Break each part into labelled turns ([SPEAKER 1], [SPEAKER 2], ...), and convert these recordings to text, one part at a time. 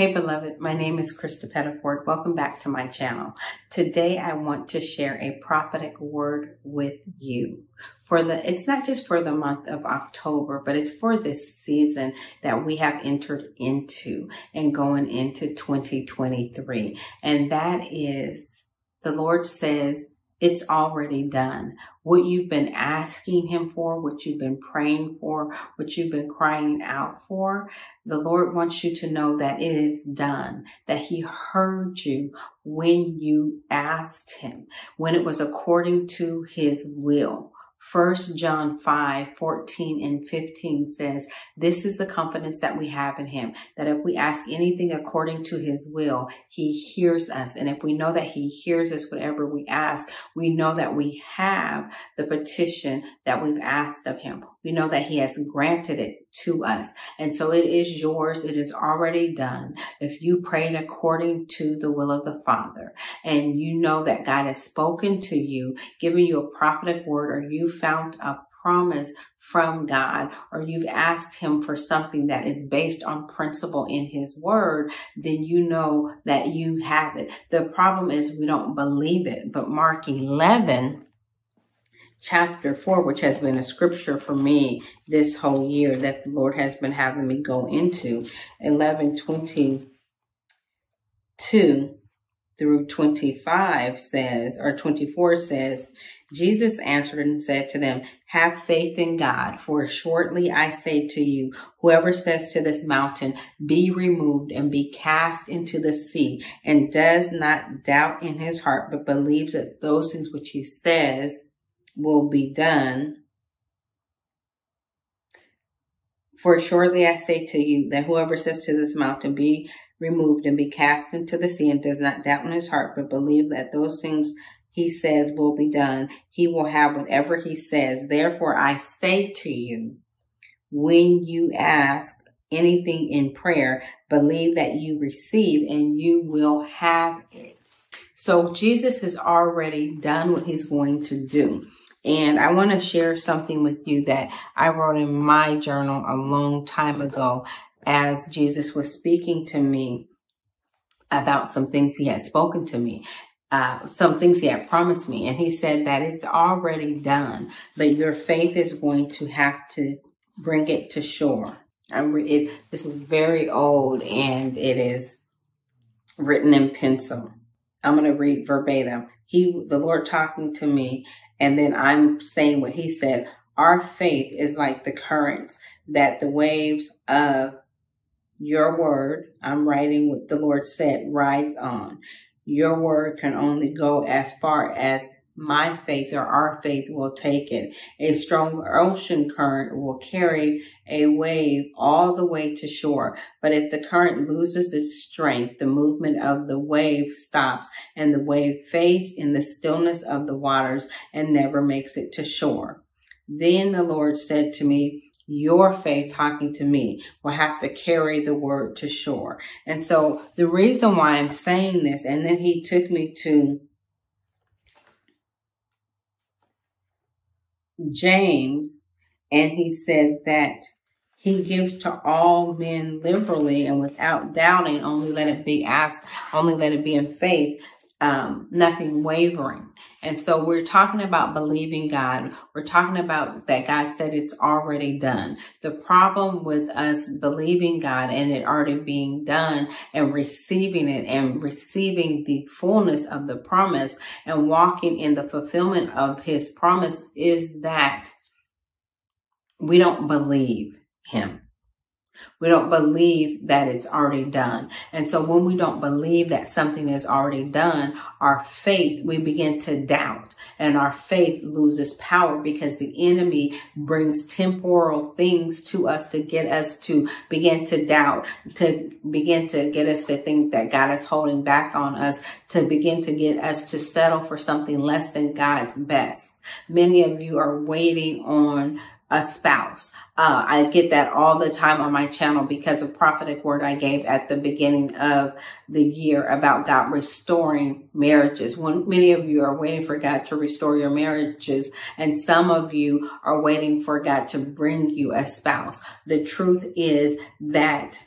[SPEAKER 1] Hey beloved, my name is Krista Pettiford. Welcome back to my channel. Today I want to share a prophetic word with you. For the it's not just for the month of October, but it's for this season that we have entered into and going into 2023. And that is the Lord says it's already done. What you've been asking him for, what you've been praying for, what you've been crying out for, the Lord wants you to know that it is done, that he heard you when you asked him, when it was according to his will. First John 5, 14 and 15 says, this is the confidence that we have in him, that if we ask anything according to his will, he hears us. And if we know that he hears us, whatever we ask, we know that we have the petition that we've asked of him. We know that he has granted it to us. And so it is yours. It is already done. If you prayed according to the will of the Father and you know that God has spoken to you, given you a prophetic word, or you found a promise from God, or you've asked him for something that is based on principle in his word, then you know that you have it. The problem is we don't believe it. But Mark 11, chapter 4, which has been a scripture for me this whole year that the Lord has been having me go into. 11 22 through 25 says, or 24 says, Jesus answered and said to them, Have faith in God, for shortly I say to you, whoever says to this mountain, Be removed and be cast into the sea, and does not doubt in his heart, but believes that those things which he says will be done. For shortly I say to you that whoever says to this mountain, be removed and be cast into the sea and does not doubt in his heart, but believe that those things he says will be done, he will have whatever he says. Therefore I say to you, when you ask anything in prayer, believe that you receive and you will have it. So Jesus has already done what he's going to do. And I want to share something with you that I wrote in my journal a long time ago as Jesus was speaking to me about some things he had spoken to me. Uh, some things he had promised me. And he said that it's already done, but your faith is going to have to bring it to shore. It, this is very old and it is written in pencil. I'm going to read verbatim. He, the Lord talking to me and then I'm saying what he said. Our faith is like the currents that the waves of your word, I'm writing what the Lord said, rides on. Your word can only go as far as my faith or our faith will take it. A strong ocean current will carry a wave all the way to shore. But if the current loses its strength, the movement of the wave stops and the wave fades in the stillness of the waters and never makes it to shore. Then the Lord said to me, your faith talking to me will have to carry the word to shore. And so the reason why I'm saying this, and then he took me to James, and he said that he gives to all men liberally and without doubting, only let it be asked, only let it be in faith, um, nothing wavering. And so we're talking about believing God. We're talking about that God said it's already done. The problem with us believing God and it already being done and receiving it and receiving the fullness of the promise and walking in the fulfillment of his promise is that we don't believe him. We don't believe that it's already done. And so when we don't believe that something is already done, our faith, we begin to doubt and our faith loses power because the enemy brings temporal things to us to get us to begin to doubt, to begin to get us to think that God is holding back on us, to begin to get us to settle for something less than God's best. Many of you are waiting on a spouse. Uh, I get that all the time on my channel because of prophetic word I gave at the beginning of the year about God restoring marriages. When many of you are waiting for God to restore your marriages and some of you are waiting for God to bring you a spouse. The truth is that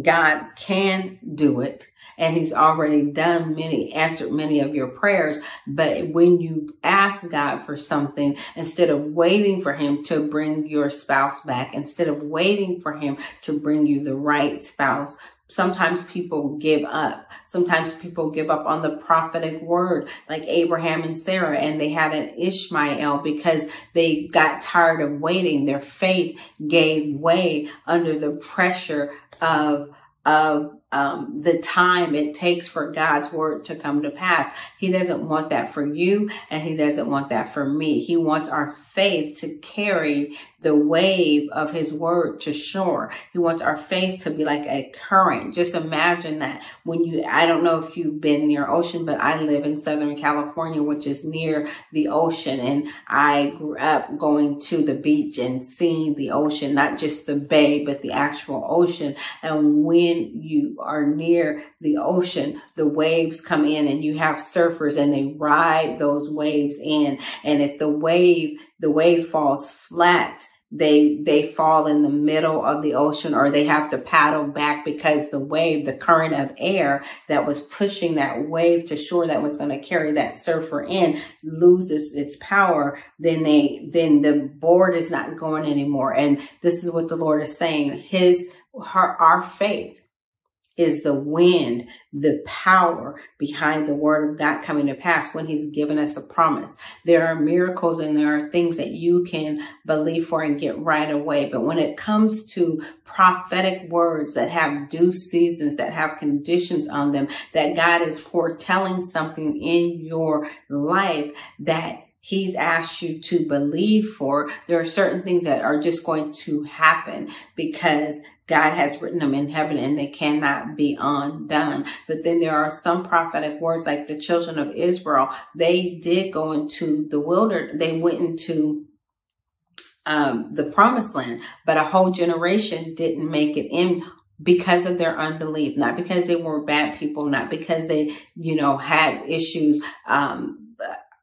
[SPEAKER 1] God can do it and he's already done many, answered many of your prayers. But when you ask God for something, instead of waiting for him to bring your spouse back, instead of waiting for him to bring you the right spouse, Sometimes people give up. Sometimes people give up on the prophetic word, like Abraham and Sarah, and they had an Ishmael because they got tired of waiting. Their faith gave way under the pressure of, of um, the time it takes for God's word to come to pass. He doesn't want that for you and he doesn't want that for me. He wants our faith to carry the wave of his word to shore. He wants our faith to be like a current. Just imagine that when you, I don't know if you've been near ocean, but I live in Southern California, which is near the ocean. And I grew up going to the beach and seeing the ocean, not just the bay, but the actual ocean. And when you are near the ocean, the waves come in and you have surfers and they ride those waves in. And if the wave, the wave falls flat, they they fall in the middle of the ocean or they have to paddle back because the wave the current of air that was pushing that wave to shore that was going to carry that surfer in loses its power then they then the board is not going anymore. And this is what the lord is saying. His her, our faith is the wind, the power behind the word of God coming to pass when he's given us a promise. There are miracles and there are things that you can believe for and get right away. But when it comes to prophetic words that have due seasons, that have conditions on them, that God is foretelling something in your life that he's asked you to believe for, there are certain things that are just going to happen because God has written them in heaven and they cannot be undone. But then there are some prophetic words like the children of Israel. They did go into the wilderness. They went into um, the promised land, but a whole generation didn't make it in because of their unbelief, not because they were bad people, not because they, you know, had issues, um,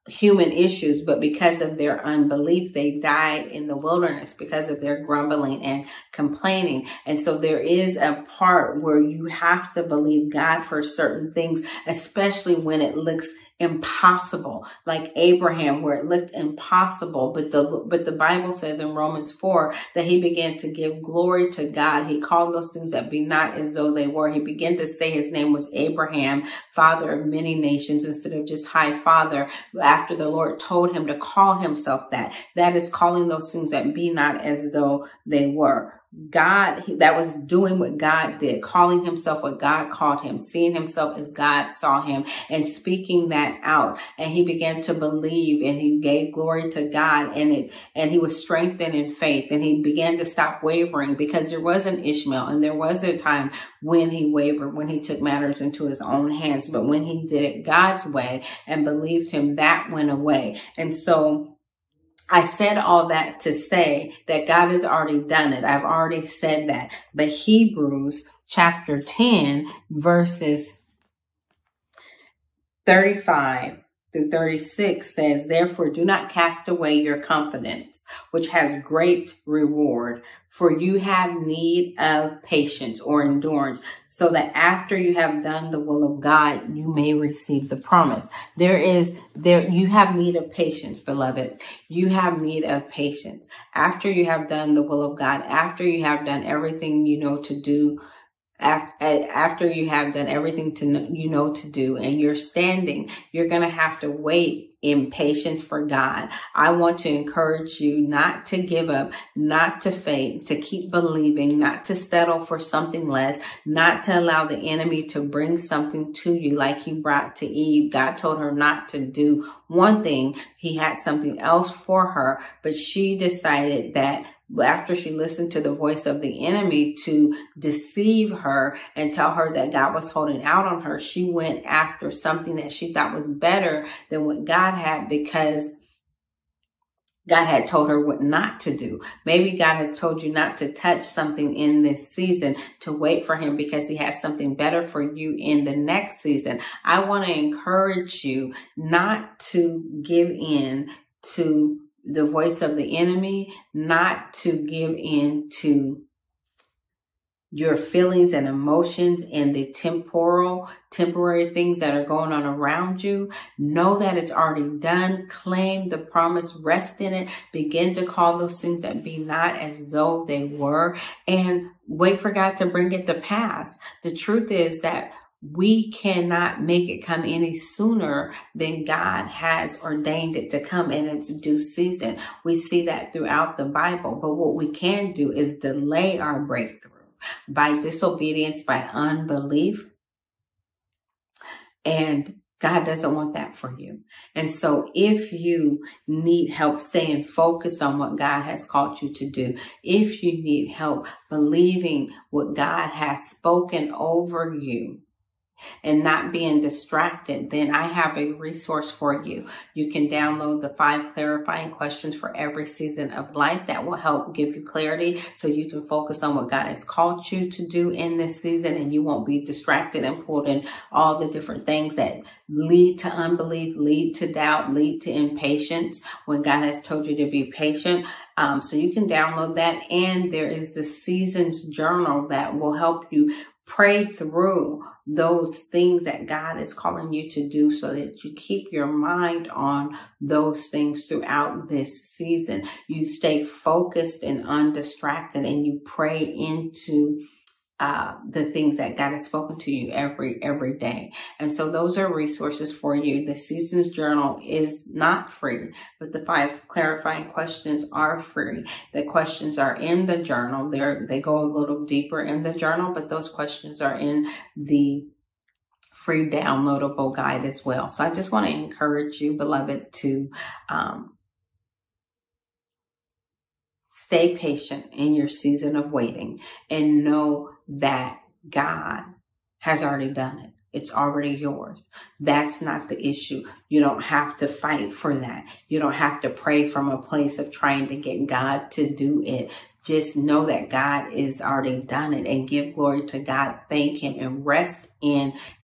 [SPEAKER 1] human issues, but because of their unbelief, they died in the wilderness because of their grumbling and complaining. And so there is a part where you have to believe God for certain things, especially when it looks impossible, like Abraham, where it looked impossible. But the, but the Bible says in Romans 4 that he began to give glory to God. He called those things that be not as though they were. He began to say his name was Abraham, father of many nations, instead of just high father, after the Lord told him to call himself that. That is calling those things that be not as though they were. God that was doing what God did, calling himself what God called him, seeing himself as God saw him and speaking that out. And he began to believe and he gave glory to God and it, and he was strengthened in faith and he began to stop wavering because there was an Ishmael and there was a time when he wavered, when he took matters into his own hands. But when he did it God's way and believed him, that went away. And so I said all that to say that God has already done it. I've already said that. But Hebrews chapter 10 verses 35 through 36 says, Therefore do not cast away your confidence, which has great reward, for you have need of patience or endurance, so that after you have done the will of God, you may receive the promise. There is, there, you have need of patience, beloved. You have need of patience. After you have done the will of God, after you have done everything you know to do, after you have done everything to you know to do and you're standing you're going to have to wait in patience for God. I want to encourage you not to give up, not to faint, to keep believing, not to settle for something less, not to allow the enemy to bring something to you like he brought to Eve. God told her not to do one thing. He had something else for her, but she decided that after she listened to the voice of the enemy to deceive her and tell her that God was holding out on her, she went after something that she thought was better than what God had because God had told her what not to do. Maybe God has told you not to touch something in this season, to wait for him because he has something better for you in the next season. I want to encourage you not to give in to the voice of the enemy, not to give in to your feelings and emotions and the temporal, temporary things that are going on around you. Know that it's already done. Claim the promise, rest in it. Begin to call those things that be not as though they were and wait for God to bring it to pass. The truth is that we cannot make it come any sooner than God has ordained it to come in its due season. We see that throughout the Bible, but what we can do is delay our breakthrough by disobedience, by unbelief. And God doesn't want that for you. And so if you need help staying focused on what God has called you to do, if you need help believing what God has spoken over you, and not being distracted, then I have a resource for you. You can download the five clarifying questions for every season of life that will help give you clarity so you can focus on what God has called you to do in this season and you won't be distracted and pulled in all the different things that lead to unbelief, lead to doubt, lead to impatience when God has told you to be patient. Um, so you can download that. And there is the seasons journal that will help you pray through those things that God is calling you to do so that you keep your mind on those things throughout this season. You stay focused and undistracted and you pray into uh, the things that God has spoken to you every every day. And so those are resources for you. The Seasons Journal is not free, but the five clarifying questions are free. The questions are in the journal. They they go a little deeper in the journal, but those questions are in the free downloadable guide as well. So I just want to encourage you, beloved, to um, stay patient in your season of waiting and know that God has already done it. It's already yours. That's not the issue. You don't have to fight for that. You don't have to pray from a place of trying to get God to do it. Just know that God is already done it and give glory to God. Thank him and rest in